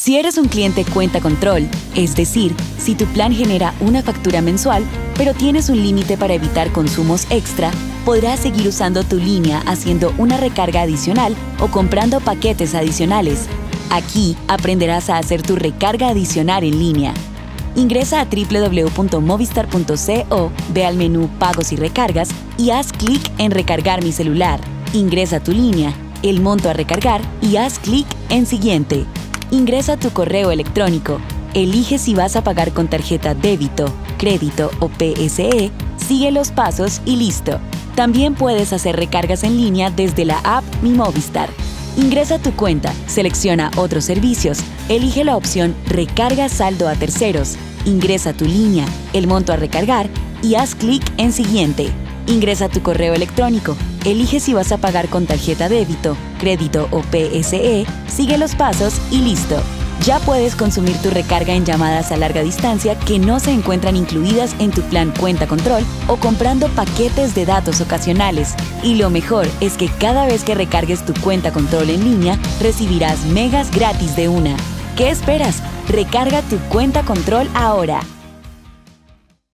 Si eres un cliente cuenta control, es decir, si tu plan genera una factura mensual, pero tienes un límite para evitar consumos extra, podrás seguir usando tu línea haciendo una recarga adicional o comprando paquetes adicionales. Aquí aprenderás a hacer tu recarga adicional en línea. Ingresa a www.movistar.co, ve al menú Pagos y Recargas y haz clic en Recargar mi celular. Ingresa tu línea, el monto a recargar y haz clic en Siguiente. Ingresa tu correo electrónico, elige si vas a pagar con tarjeta débito, crédito o PSE, sigue los pasos y listo. También puedes hacer recargas en línea desde la app Mi Movistar. Ingresa tu cuenta, selecciona otros servicios, elige la opción Recarga saldo a terceros, ingresa tu línea, el monto a recargar y haz clic en Siguiente. Ingresa tu correo electrónico, elige si vas a pagar con tarjeta débito, crédito o PSE, sigue los pasos y listo. Ya puedes consumir tu recarga en llamadas a larga distancia que no se encuentran incluidas en tu plan cuenta control o comprando paquetes de datos ocasionales. Y lo mejor es que cada vez que recargues tu cuenta control en línea, recibirás megas gratis de una. ¿Qué esperas? Recarga tu cuenta control ahora.